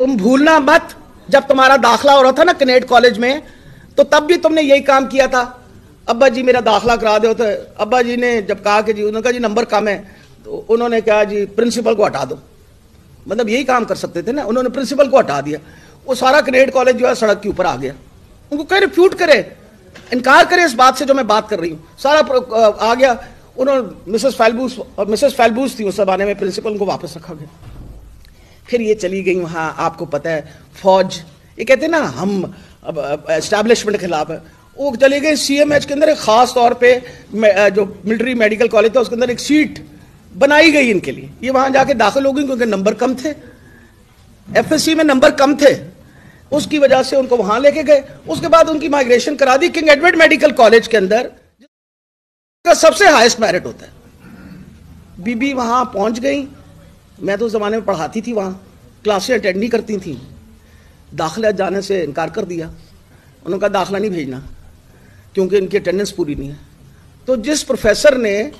तुम भूलना मत। जब तुम्हारा दाखला हो रहा था ना कनेट कॉलेज में तो तब भी तुमने यही काम किया था। अब्बा जी, मेरा दाखला करा दो तो अब्बा जी ने जब कहा कि जी, उन्होंने कहा, जी, नंबर कम है। तो उन्होंने कहा, जी, प्रिंसिपल को हटा दो। मतलब यही काम कर सकते थे ना। उन्होंने प्रिंसिपल को हटा दिया। वो सारा कनेट कॉलेज जो है, सड़क के ऊपर आ गया। उनको कह रिफ्यूट करे, इनकार करे इस बात से जो मैं बात कर रही हूँ। सारा आ गया। उन्होंने मिसेस फैलबूस और मिसेस फैलबूस थी उस जमाने में, प्रिंसिपल को वापस रखा गया। फिर ये चली गई वहाँ, आपको पता है, फौज। ये कहते हैं ना, हम एस्टैब्लिशमेंट के खिलाफ है। वो चले गए सीएमएच के अंदर एक खास तौर पे जो मिलिट्री मेडिकल कॉलेज था, उसके अंदर एक सीट बनाई गई इनके लिए। ये वहाँ जाके दाखिल हो गई, क्योंकि नंबर कम थे। एफएससी में नंबर कम थे। उसकी वजह से उनको वहाँ लेके गए। उसके बाद उनकी माइग्रेशन करा दी किंग एडवर्ड मेडिकल कॉलेज के अंदर का सबसे हाईएस्ट मेरिट होता है। बीबी वहाँ पहुँच गई। मैं तो उस ज़माने में पढ़ाती थी वहाँ, क्लासें अटेंड नहीं करती थी। दाखिला जाने से इनकार कर दिया। उन्होंने कहा, दाखिला नहीं भेजना, क्योंकि इनकी अटेंडेंस पूरी नहीं है। तो जिस प्रोफेसर ने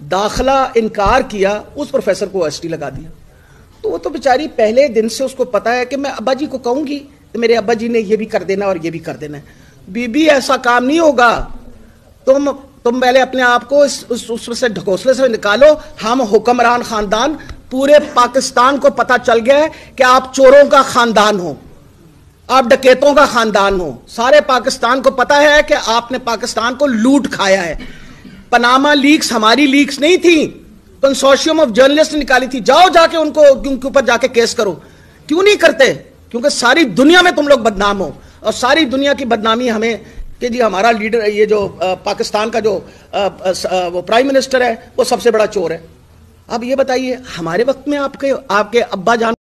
दाखिला इनकार किया, उस प्रोफेसर को एस लगा दिया। तो वो तो बेचारी पहले दिन से उसको पता है कि मैं अब्बा जी को कहूँगी तो मेरे अब्बा जी ने ये भी कर देना और ये भी कर देना है। बीबी, ऐसा काम नहीं होगा। तुम तुम पहले अपने आप को इस, उस उसमें से ढकोसले से निकालो। हम हुक्मरान खानदान पूरे पाकिस्तान को पता चल गया है कि आप चोरों का खानदान हो आप डकैतों का खानदान हो। सारे पाकिस्तान को पता है कि आपने पाकिस्तान को लूट खाया है। पनामा लीक्स हमारी लीक्स नहीं थी कंसोर्शियम ऑफ़ जर्नलिस्ट निकाली थी। जाओ जाके उनको उनके ऊपर जाके केस करो। क्यों नहीं करते? क्योंकि सारी दुनिया में तुम लोग बदनाम हो और सारी दुनिया की बदनामी हमें कि जी हमारा लीडर ये जो आ, पाकिस्तान का जो आ, आ, वो प्राइम मिनिस्टर है वो सबसे बड़ा चोर है। अब ये बताइए हमारे वक्त में आपके आपके अब्बा जान